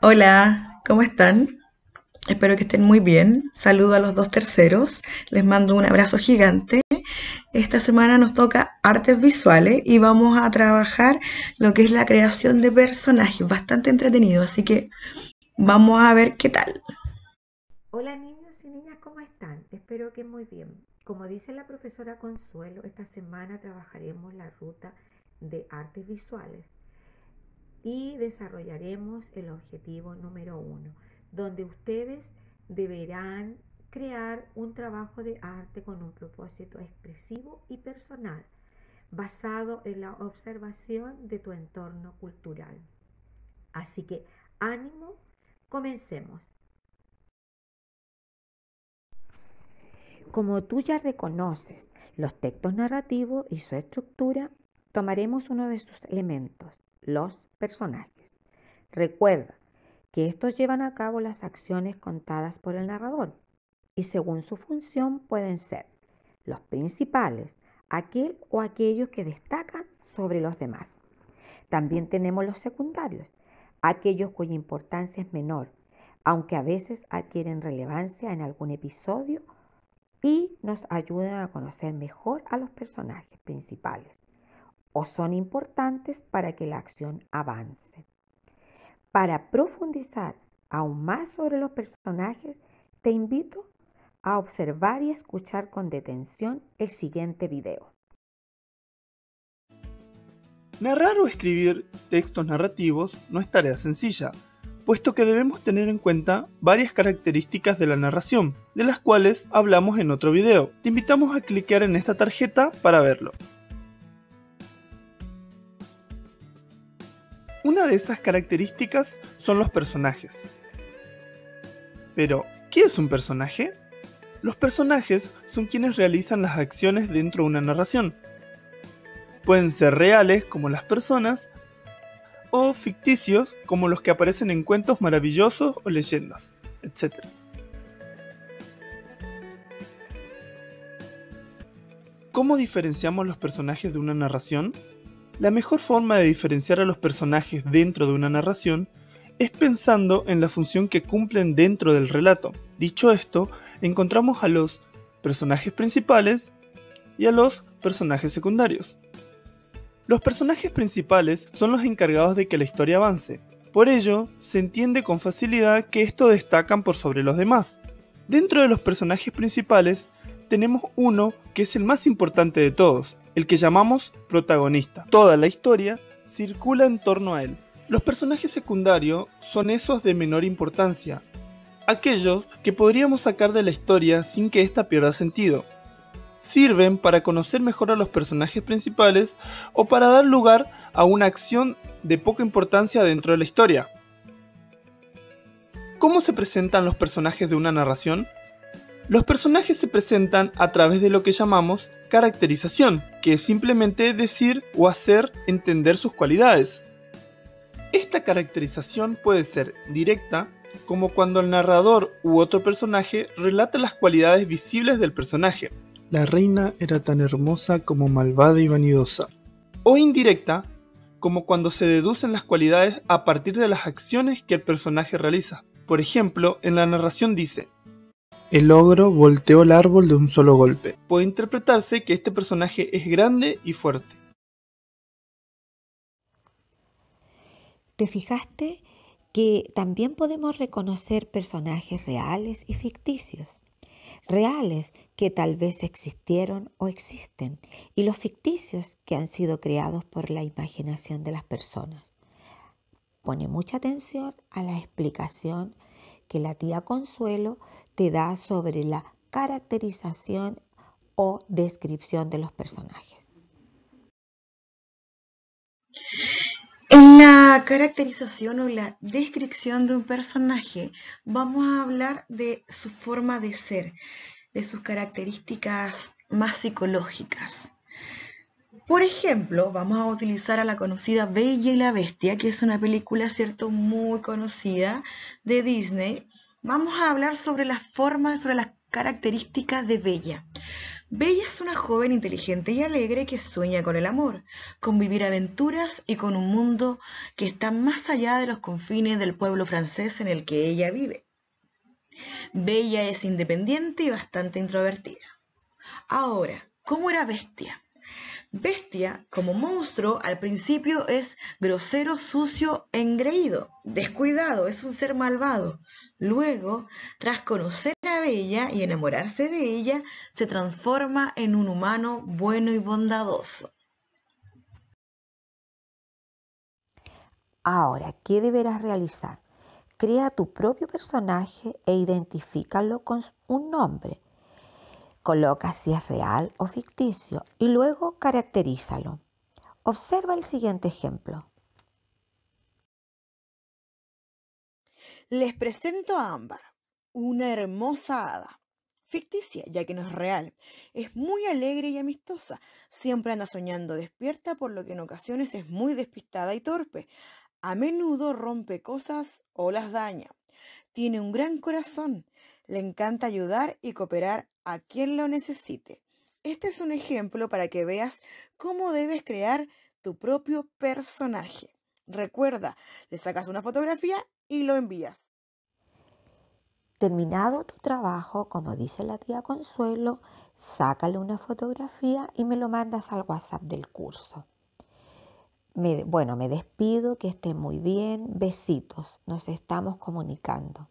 Hola, ¿cómo están? Espero que estén muy bien. Saludo a los dos terceros. Les mando un abrazo gigante. Esta semana nos toca artes visuales y vamos a trabajar lo que es la creación de personajes. Bastante entretenido, así que vamos a ver qué tal. Hola niños y niñas, ¿cómo están? Espero que muy bien. Como dice la profesora Consuelo, esta semana trabajaremos la ruta de artes visuales y desarrollaremos el objetivo número uno, donde ustedes deberán crear un trabajo de arte con un propósito expresivo y personal, basado en la observación de tu entorno cultural. Así que ánimo, comencemos. Como tú ya reconoces los textos narrativos y su estructura, tomaremos uno de sus elementos, los personajes. Recuerda que estos llevan a cabo las acciones contadas por el narrador y según su función pueden ser los principales, aquel o aquellos que destacan sobre los demás. También tenemos los secundarios, aquellos cuya importancia es menor, aunque a veces adquieren relevancia en algún episodio y nos ayudan a conocer mejor a los personajes principales o son importantes para que la acción avance. Para profundizar aún más sobre los personajes, te invito a observar y escuchar con detención el siguiente video. Narrar o escribir textos narrativos no es tarea sencilla, puesto que debemos tener en cuenta varias características de la narración, de las cuales hablamos en otro video. Te invitamos a clicar en esta tarjeta para verlo. Una de esas características son los personajes. Pero, ¿qué es un personaje? Los personajes son quienes realizan las acciones dentro de una narración. Pueden ser reales como las personas o ficticios como los que aparecen en cuentos maravillosos o leyendas, etc. ¿Cómo diferenciamos los personajes de una narración? La mejor forma de diferenciar a los personajes dentro de una narración es pensando en la función que cumplen dentro del relato. Dicho esto, encontramos a los personajes principales y a los personajes secundarios. Los personajes principales son los encargados de que la historia avance. Por ello, se entiende con facilidad que estos destacan por sobre los demás. Dentro de los personajes principales, tenemos uno que es el más importante de todos, el que llamamos protagonista. Toda la historia circula en torno a él. Los personajes secundarios son esos de menor importancia, aquellos que podríamos sacar de la historia sin que ésta pierda sentido. Sirven para conocer mejor a los personajes principales o para dar lugar a una acción de poca importancia dentro de la historia. ¿Cómo se presentan los personajes de una narración? Los personajes se presentan a través de lo que llamamos caracterización, que es simplemente decir o hacer entender sus cualidades. Esta caracterización puede ser directa, como cuando el narrador u otro personaje relata las cualidades visibles del personaje. La reina era tan hermosa como malvada y vanidosa. O indirecta, como cuando se deducen las cualidades a partir de las acciones que el personaje realiza. Por ejemplo, en la narración dice, el ogro volteó el árbol de un solo golpe. Puede interpretarse que este personaje es grande y fuerte. ¿Te fijaste que también podemos reconocer personajes reales y ficticios? Reales que tal vez existieron o existen y los ficticios que han sido creados por la imaginación de las personas. Pone mucha atención a la explicación que la tía Consuelo te da sobre la caracterización o descripción de los personajes. En la caracterización o la descripción de un personaje vamos a hablar de su forma de ser, de sus características más psicológicas. Por ejemplo, vamos a utilizar a la conocida Bella y la Bestia, que es una película, cierto, muy conocida de Disney. Vamos a hablar sobre las formas, sobre las características de Bella. Bella es una joven inteligente y alegre que sueña con el amor, con vivir aventuras y con un mundo que está más allá de los confines del pueblo francés en el que ella vive. Bella es independiente y bastante introvertida. Ahora, ¿cómo era Bestia? Bestia, como monstruo, al principio es grosero, sucio, engreído, descuidado, es un ser malvado. Luego, tras conocer a Bella y enamorarse de ella, se transforma en un humano bueno y bondadoso. Ahora, ¿qué deberás realizar? Crea tu propio personaje e identifícalo con un nombre Coloca si es real o ficticio y luego caracterízalo. Observa el siguiente ejemplo. Les presento a Ámbar, una hermosa hada, ficticia ya que no es real. Es muy alegre y amistosa, siempre anda soñando despierta por lo que en ocasiones es muy despistada y torpe. A menudo rompe cosas o las daña. Tiene un gran corazón, le encanta ayudar y cooperar a quien lo necesite. Este es un ejemplo para que veas cómo debes crear tu propio personaje. Recuerda, le sacas una fotografía y lo envías. Terminado tu trabajo, como dice la tía Consuelo, sácale una fotografía y me lo mandas al WhatsApp del curso. bueno, me despido, que esté muy bien, besitos, nos estamos comunicando.